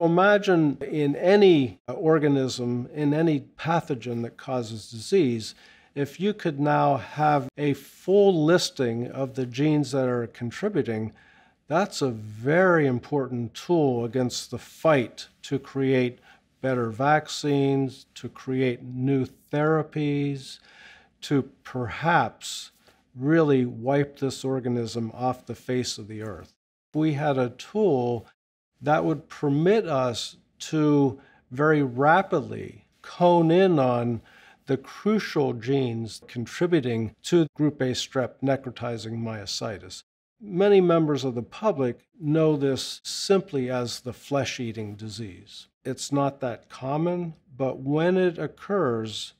Imagine in any uh, organism, in any pathogen that causes disease, if you could now have a full listing of the genes that are contributing, that's a very important tool against the fight to create better vaccines, to create new therapies, to perhaps really wipe this organism off the face of the earth. We had a tool that would permit us to very rapidly hone in on the crucial genes contributing to group A strep necrotizing myositis. Many members of the public know this simply as the flesh eating disease. It's not that common, but when it occurs,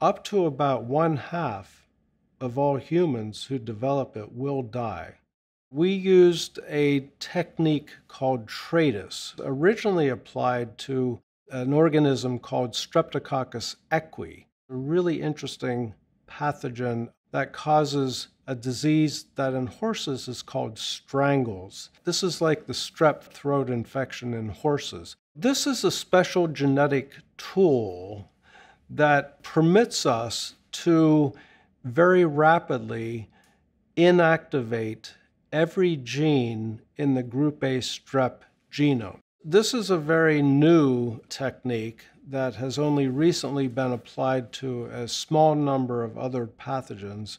up to about one half of all humans who develop it will die. We used a technique called TRADIS, originally applied to an organism called Streptococcus equi, a really interesting pathogen that causes a disease that in horses is called strangles. This is like the strep throat infection in horses. This is a special genetic tool that permits us to very rapidly inactivate every gene in the group A strep genome. This is a very new technique that has only recently been applied to a small number of other pathogens.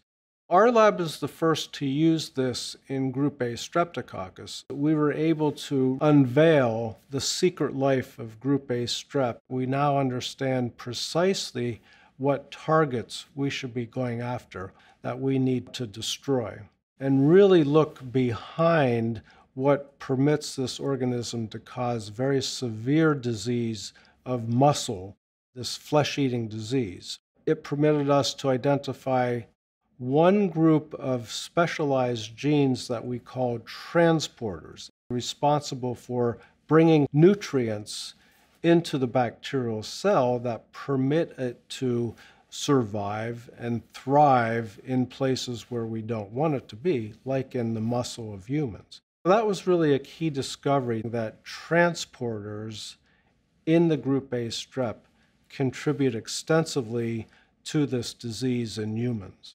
Our lab is the first to use this in group A streptococcus. We were able to unveil the secret life of group A strep. We now understand precisely what targets we should be going after that we need to destroy and really look behind what permits this organism to cause very severe disease of muscle, this flesh eating disease. It permitted us to identify one group of specialized genes that we call transporters, responsible for bringing nutrients into the bacterial cell that permit it to survive and thrive in places where we don't want it to be, like in the muscle of humans. That was really a key discovery that transporters in the group A strep contribute extensively to this disease in humans.